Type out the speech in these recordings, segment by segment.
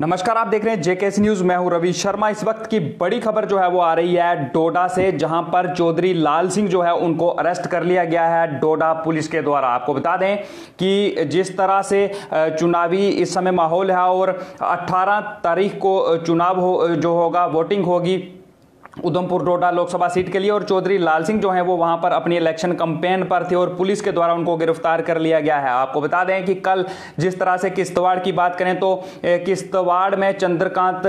नमस्कार, आप देख रहे हैं जेकेएस न्यूज़। मैं हूँ रवि शर्मा। इस वक्त की बड़ी खबर जो है वो आ रही है डोडा से, जहाँ पर चौधरी लाल सिंह जो है उनको अरेस्ट कर लिया गया है डोडा पुलिस के द्वारा। आपको बता दें कि जिस तरह से चुनावी इस समय माहौल है और 18 तारीख को चुनाव हो जो होगा, वोटिंग होगी उधमपुर डोडा लोकसभा सीट के लिए और चौधरी लाल सिंह जो हैं वो वहाँ पर अपनी इलेक्शन कंपेन पर थे और पुलिस के द्वारा उनको गिरफ़्तार कर लिया गया है। आपको बता दें कि कल जिस तरह से किश्तवाड़ की बात करें तो किश्तवाड़ में चंद्रकांत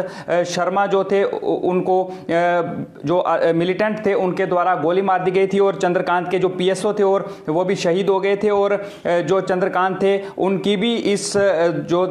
शर्मा जो थे उनको जो मिलिटेंट थे, उनके द्वारा गोली मार दी गई थी और चंद्रकांत के जो पीएसओ थे और वो भी शहीद हो गए थे और जो चंद्रकांत थे, उनकी भी इस जो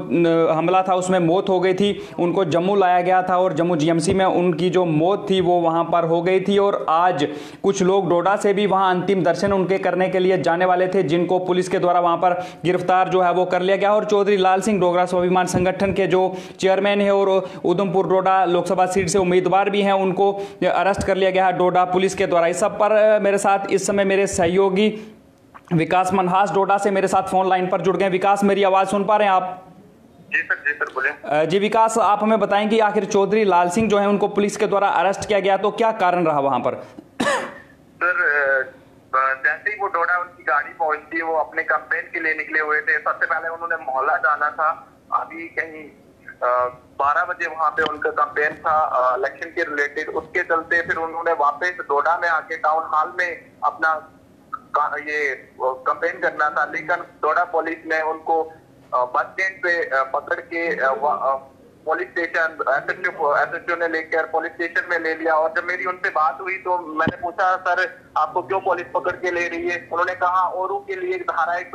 हमला था उसमें मौत हो गई थी। उनको जम्मू लाया गया था और जम्मू जीएमसी में उनकी जो मौत थी वो वहाँ पर हो गई थी और आज कुछ लोग डोडा से भी वहाँ अंतिम दर्शन उनके करने के लिए जाने वाले थे, जिनको पुलिस के द्वारा वहाँ पर गिरफ़्तार जो है वो कर लिया गया और चौधरी लाल सिंह डोगरा स्वाभिमान संगठन के जो चेयरमैन है और उधमपुर डोडा लोकसभा सीट से उम्मीदवार भी हैं, उनको अरेस्ट कर लिया गया है डोडा पुलिस के द्वारा। इस सब पर मेरे साथ, इस समय मेरे सहयोगी विकास मनहास डोडा से मेरे साथ फ़ोन लाइन पर जुड़ गए। विकास, मेरी आवाज़ सुन पा रहे हैं आप? जी सर जी सर बोले जी विकास आप हमें बताएँ कि आखिर चौधरी लाल सिंह जो है उनको पुलिस के द्वारा अरेस्ट किया गया तो क्या कारण रहा वहाँ पर? सर जैसे ही वो डोडा उनकी गाड़ी पहुँची वो अपने कंपेन के लिए निकले हुए थे। सबसे पहले उन्होंने मोहल्ला जाना था। अभी कहीं बारह बजे वहाँ पे उनका कंपेन था इलेक्शन के रिलेटेड। उसके चलते फिर उन्होंने वापस डोडा में आके टाउन हॉल में अपना ये कंपेन करना था। लेकिन डोडा पुलिस ने उनको बस स्टैंड पे पकड़ के पुलिस स्टेशन एस एच ने लेकर पुलिस स्टेशन में ले लिया। और जब मेरी उनसे बात हुई तो मैंने पूछा सर आपको क्यों पुलिस पकड़ के ले रही है? उन्होंने कहा औरों के लिए धारा एक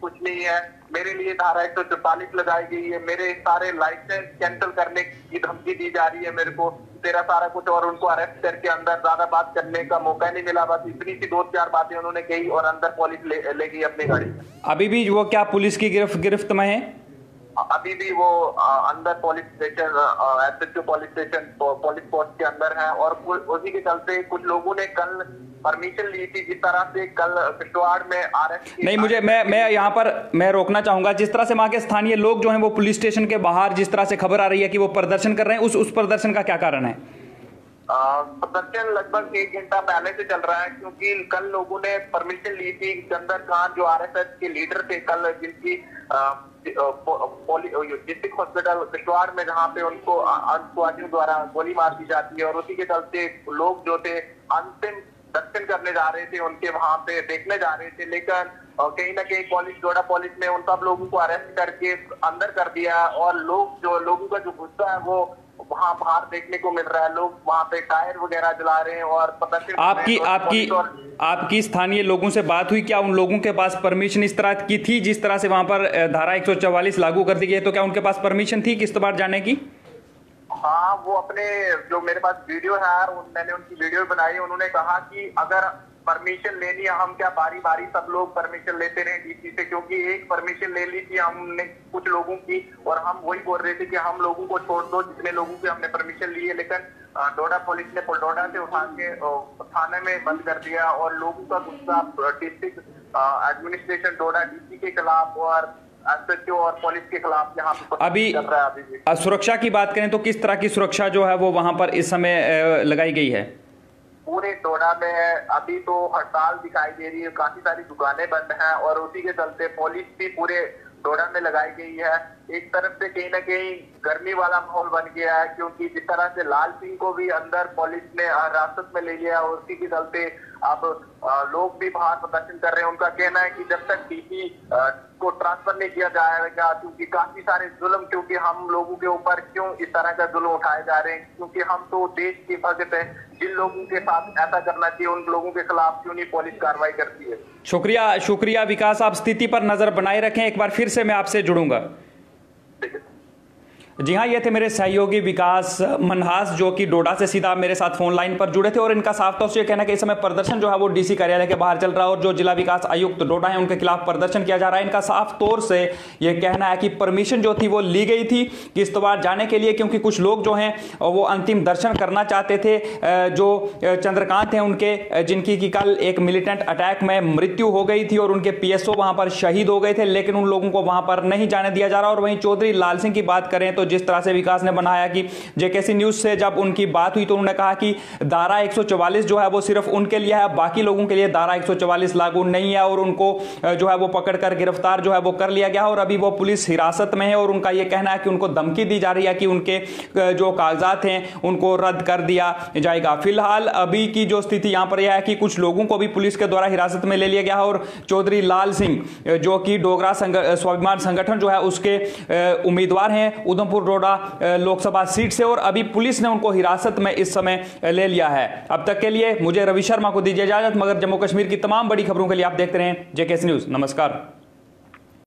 कुछ नहीं है। मेरे लिए धारा एक सौ चौतालीस लगाई गई है। मेरे सारे लाइसेंस कैंसिल करने की धमकी दी जा रही है मेरे को। तेरा सारा कुछ और उनको अरेस्ट करके अंदर ज़्यादा बात करने का मौका नहीं मिला। बस इतनी सी दो चार बातें उन्होंने कही और अंदर पुलिस ले, ले गई अपनी गाड़ी अभी भी वो क्या पुलिस की गिरफ्त गिरफ्त में है? अभी भी वो अंदर police station S H police station police post के अंदर है और उसी के चलते कुछ लोगों ने कल परमिशन ली थी जिस तरह से कल किश्तवाड़ में आरएस नहीं, मुझे, मैं मैं यहाँ पर, मैं रोकना चाहूँगा। जिस तरह से वहाँ के स्थानीय लोग जो हैं वो पुलिस स्टेशन के बाहर जिस तरह से खबर आ रही है कि वो प्रदर्शन कर रहे हैं, उस उस प्रदर्शन का क्या कारण है? प्रदर्शन लगभग एक घंटा पहले से चल रहा है, क्योंकि कल लोगों ने परमिशन ली थी चंदर खान, जो आरएसएस के लीडर थे, कल जिनकी डिस्ट्रिक्ट हॉस्पिटल पिछवाड़ में जहाँ पे उनको आतंकवादियों द्वारा गोली मार दी जाती है, और उसी के चलते लोग जो थे, अंतिम दर्शन करने जा रहे थे, उनके वहाँ पे देखने जा रहे थे, लेकिन कहीं ना कहीं पुलिस जोड़ा पुलिस ने उन सब लोगों को अरेस्ट करके अंदर कर दिया, और लोग जो, लोगों का जो गुस्सा है, वो वहाँ बाहर देखने को मिल रहा है लोग वहाँ पे टायर वगैरह जला रहे हैं और प्रदर्शन आपकी आपकी आपकी स्थानीय लोगों से बात हुई? क्या उन लोगों के पास परमिशन इस तरह की थी जिस तरह से वहाँ पर धारा एक सौ चौवालीस लागू कर दी गई है तो क्या उनके पास परमिशन थी किस्त बार जाने की? हाँ वो अपने जो मेरे पास वीडियो है मैंने उनकी वीडियो बनाई उन्होंने कहा कि अगर परमिशन लेनी है हम क्या बारी बारी सब लोग परमिशन लेते रहे डीसी से? क्योंकि एक परमिशन ले ली थी हमने कुछ लोगों की और हम वही बोल रहे थे कि हम लोगों को छोड़ दो जितने लोगों की हमने परमिशन ली है। लेकिन डोडा पुलिस ने डोडा से उठा के थाने में बंद कर दिया और लोगों का गुस्सा डिस्ट्रिक्ट एडमिनिस्ट्रेशन डोडा डीसी के खिलाफ और और पुलिस के खिलाफ यहाँ अभी, अभी सुरक्षा की बात करें तो किस तरह की सुरक्षा जो है वो वहाँ पर इस समय लगाई गई है? पूरे डोडा में अभी तो हड़ताल दिखाई दे रही है। काफ़ी सारी दुकानें बंद हैं और उसी के चलते पुलिस भी पूरे डोडा में लगाई गई है। एक तरफ़ से कहीं ना कहीं गर्मी वाला माहौल बन गया है, क्योंकि जिस तरह से लाल सिंह को भी अंदर पुलिस ने हिरासत में ले लिया और उसी के चलते अब लोग भी बाहर प्रदर्शन कर रहे हैं। उनका कहना है कि जब तक डीपी को ट्रांसफ़र नहीं किया जाएगा, क्योंकि काफ़ी सारे जुल्म, क्योंकि हम लोगों के ऊपर क्यों इस तरह का जुल्म उठाए जा रहे हैं? क्योंकि हम तो देश की हिफाजत है। जिन लोगों के साथ ऐसा करना चाहिए, उन लोगों के खिलाफ क्यों नहीं पुलिस कार्रवाई करती है? शुक्रिया शुक्रिया विकास, आप स्थिति पर नज़र बनाए रखें। एक बार फिर से मैं आपसे जुड़ूँगा। biggest जी हाँ ये थे मेरे सहयोगी विकास मनहास, जो कि डोडा से सीधा मेरे साथ फ़ोन लाइन पर जुड़े थे, और इनका साफ़ तौर से कहना कि इस समय प्रदर्शन जो है वो डीसी कार्यालय के बाहर चल रहा है, और जो जिला विकास आयुक्त डोडा है, उनके खिलाफ प्रदर्शन किया जा रहा है। इनका साफ़ तौर से ये कहना है कि परमिशन जो थी वो ली गई थी किश्तवाड़ जाने के लिए, क्योंकि कुछ लोग जो हैं, वो अंतिम दर्शन करना चाहते थे। जो चंद्रकांत हैं, उनके जिनकी कि कल एक मिलिटेंट अटैक में मृत्यु हो गई थी, और उनके पीएसओ वहाँ पर शहीद हो गए थे, लेकिन उन लोगों को वहाँ पर नहीं जाने दिया जा रहा, और वहीं चौधरी लाल सिंह की बात करें तो जिस तरह से विकास ने बनाया कि जेकेसी न्यूज़ से जब उनकी बात हुई तो उन्होंने कहा कि धारा एक जो है वो सिर्फ़ उनके लिए है, बाकी लोगों के लिए धारा एक लागू नहीं है और उनको जो है वो पकड़कर गिरफ़्तार जो है वो कर लिया गया और अभी वो पुलिस हिरासत में है और उनका यह कहना है कि उनको धमकी दी जा रही है कि उनके जो कागजात हैं उनको रद्द कर दिया जाएगा। फ़िलहाल अभी की जो स्थिति यहाँ पर यह है कि कुछ लोगों को भी पुलिस के द्वारा हिरासत में ले लिया गया और चौधरी लाल सिंह जो कि डोगरा स्वाभिमान संगठन जो है उसके उम्मीदवार हैं, उधमपुर डोडा लोकसभा सीट से और अभी पुलिस ने उनको हिरासत में इस समय ले लिया है। अब तक के लिए मुझे रवि शर्मा को दीजिए इजाज़त, मगर जम्मू कश्मीर की तमाम बड़ी खबरों के लिए आप देखते रहे। जेकेएस न्यूज़, नमस्कार।